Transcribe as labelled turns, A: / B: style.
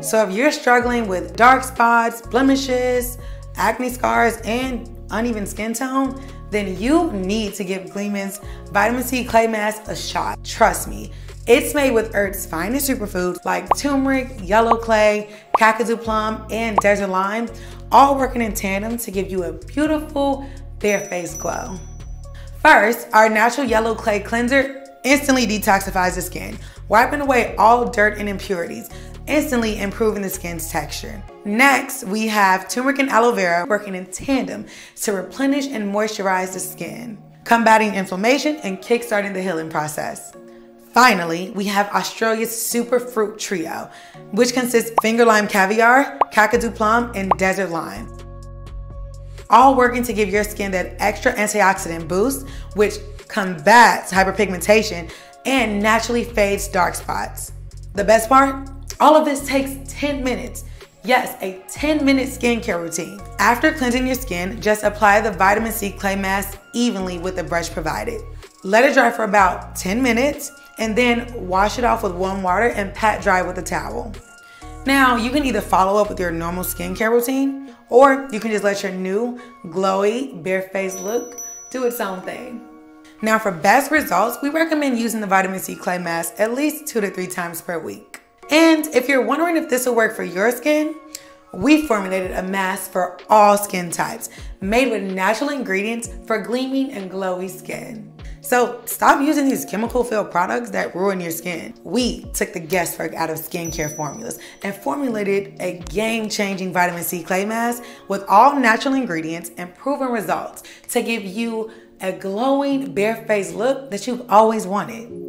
A: So if you're struggling with dark spots, blemishes, acne scars, and uneven skin tone, then you need to give Gleamin's Vitamin C Clay Mask a shot. Trust me, it's made with Earth's finest superfoods like turmeric, yellow clay, kakadu plum, and desert lime, all working in tandem to give you a beautiful bare face glow. First, our natural yellow clay cleanser instantly detoxifies the skin, wiping away all dirt and impurities, instantly improving the skin's texture. Next, we have turmeric and aloe vera working in tandem to replenish and moisturize the skin, combating inflammation and kickstarting the healing process. Finally, we have Australia's super fruit Trio, which consists finger lime caviar, kakadu plum, and desert lime. All working to give your skin that extra antioxidant boost, which combats hyperpigmentation and naturally fades dark spots. The best part? All of this takes 10 minutes. Yes, a 10 minute skincare routine. After cleansing your skin, just apply the vitamin C clay mask evenly with the brush provided. Let it dry for about 10 minutes and then wash it off with warm water and pat dry with a towel. Now, you can either follow up with your normal skincare routine or you can just let your new glowy bare face look do its own thing. Now for best results, we recommend using the vitamin C clay mask at least two to three times per week. And if you're wondering if this will work for your skin, we formulated a mask for all skin types, made with natural ingredients for gleaming and glowy skin. So stop using these chemical filled products that ruin your skin. We took the guesswork out of skincare formulas and formulated a game changing vitamin C clay mask with all natural ingredients and proven results to give you a glowing bare face look that you've always wanted.